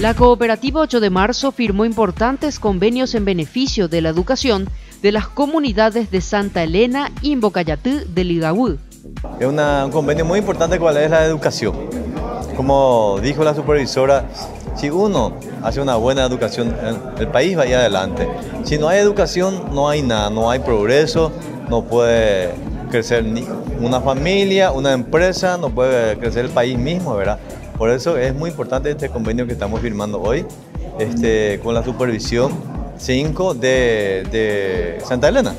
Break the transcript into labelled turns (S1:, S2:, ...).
S1: La cooperativa 8 de marzo firmó importantes convenios en beneficio de la educación de las comunidades de Santa Elena y Bocayatú de Ligahú.
S2: Es un convenio muy importante cuál es la educación. Como dijo la supervisora, si uno hace una buena educación, el país va a adelante. Si no hay educación, no hay nada, no hay progreso, no puede crecer ni una familia, una empresa, no puede crecer el país mismo, ¿verdad? Por eso es muy importante este convenio que estamos firmando hoy este, con la supervisión 5 de, de Santa Elena.